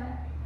that?